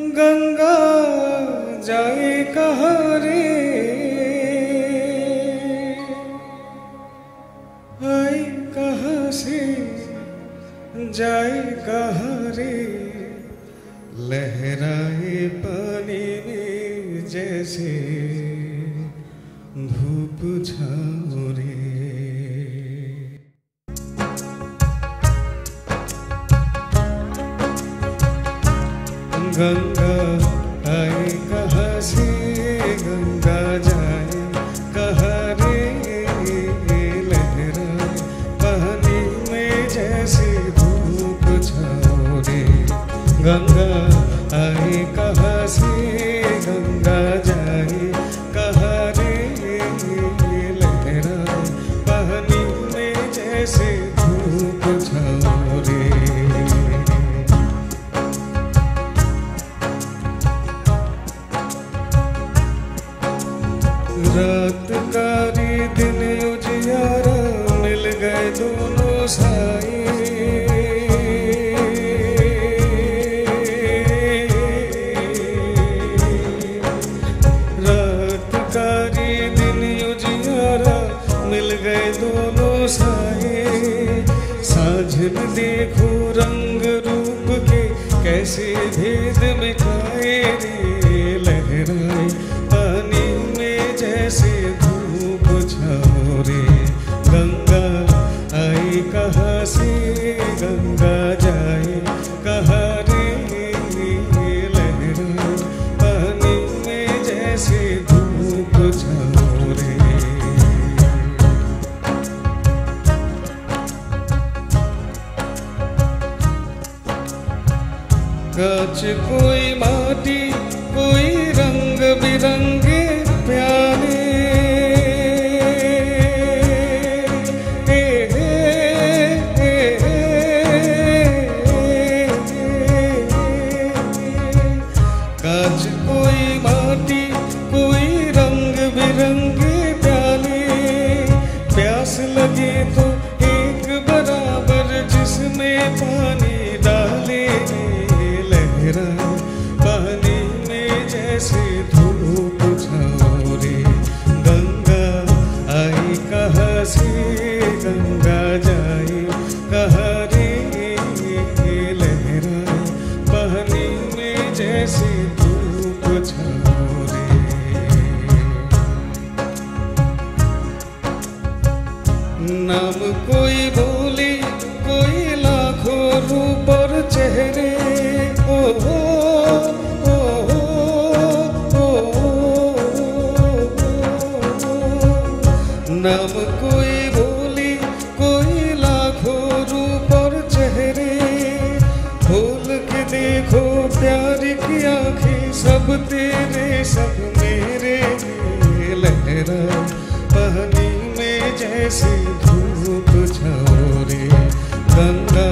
गंगा जाए कहाँ रे? आए कहाँ से? जाए कहाँ रे? लहराए पानी जैसे धूप छाओ गंगा आए कहाँ से गंगा जाए कहाँ रे लहरा पानी में जैसे धूप छाओ रे गंगा दोनों साए। साझन देखो रंग रूप के कैसे काच कोई माटी कोई रंग बिरंगे ए, काच कोई माटी कोई रंग बिरंगे नाम कोई बोली कोई लाखों रूप और चेहरे ओ हो ओ हो नाम कोई बोली कोई लाखों रूप और चेहरे खोल के देखो प्यार की आँखें सब तेरे सब मेरे लहरा में जैसे धूप छाओ गंगा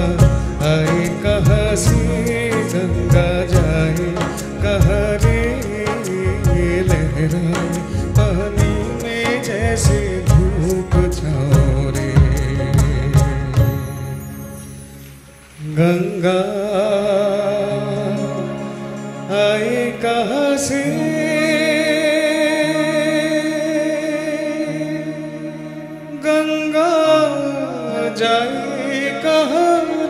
आए कहाँ से गंगा जाए, कहाँ रे लहरा पानी में जैसे धूप छाओ गंगा आए कहाँ से कहा